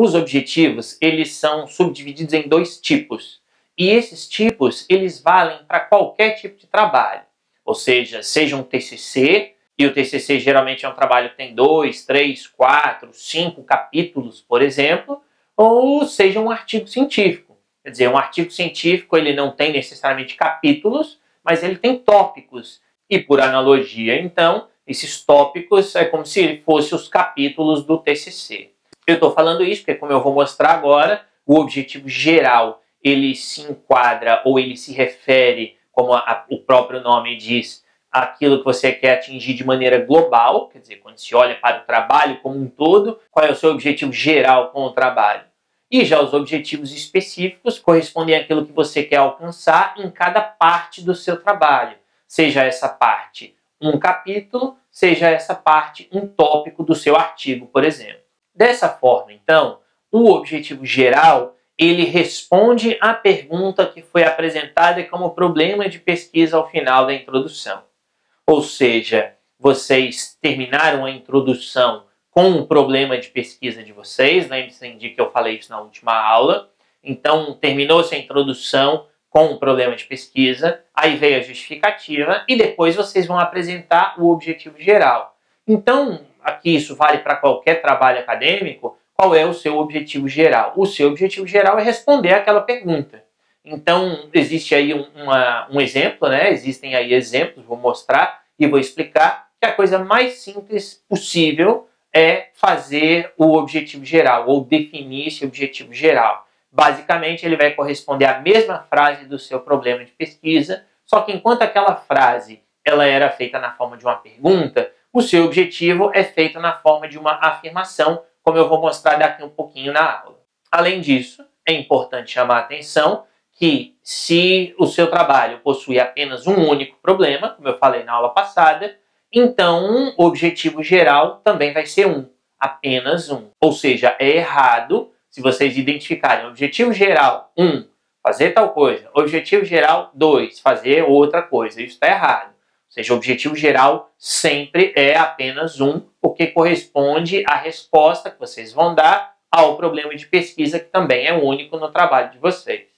Os objetivos, eles são subdivididos em dois tipos. E esses tipos, eles valem para qualquer tipo de trabalho. Ou seja, seja um TCC, e o TCC geralmente é um trabalho que tem dois, três, quatro, cinco capítulos, por exemplo, ou seja um artigo científico. Quer dizer, um artigo científico ele não tem necessariamente capítulos, mas ele tem tópicos. E por analogia, então, esses tópicos é como se fossem os capítulos do TCC. Eu estou falando isso porque, como eu vou mostrar agora, o objetivo geral ele se enquadra ou ele se refere, como a, o próprio nome diz, aquilo que você quer atingir de maneira global, quer dizer, quando se olha para o trabalho como um todo, qual é o seu objetivo geral com o trabalho. E já os objetivos específicos correspondem àquilo que você quer alcançar em cada parte do seu trabalho, seja essa parte um capítulo, seja essa parte um tópico do seu artigo, por exemplo. Dessa forma, então, o objetivo geral ele responde à pergunta que foi apresentada como problema de pesquisa ao final da introdução. Ou seja, vocês terminaram a introdução com o problema de pesquisa de vocês, lembre-se de que eu falei isso na última aula. Então, terminou-se a introdução, com o problema de pesquisa, aí veio a justificativa e depois vocês vão apresentar o objetivo geral. Então, aqui isso vale para qualquer trabalho acadêmico, qual é o seu objetivo geral? O seu objetivo geral é responder aquela pergunta. Então, existe aí um, uma, um exemplo, né? Existem aí exemplos, vou mostrar e vou explicar que a coisa mais simples possível é fazer o objetivo geral ou definir esse objetivo geral. Basicamente, ele vai corresponder à mesma frase do seu problema de pesquisa, só que enquanto aquela frase ela era feita na forma de uma pergunta, o seu objetivo é feito na forma de uma afirmação, como eu vou mostrar daqui um pouquinho na aula. Além disso, é importante chamar a atenção que se o seu trabalho possui apenas um único problema, como eu falei na aula passada, então o objetivo geral também vai ser um, apenas um. Ou seja, é errado se vocês identificarem objetivo geral 1, um, fazer tal coisa, objetivo geral 2, fazer outra coisa, isso está errado. Ou seja, o objetivo geral sempre é apenas um, porque corresponde à resposta que vocês vão dar ao problema de pesquisa, que também é único no trabalho de vocês.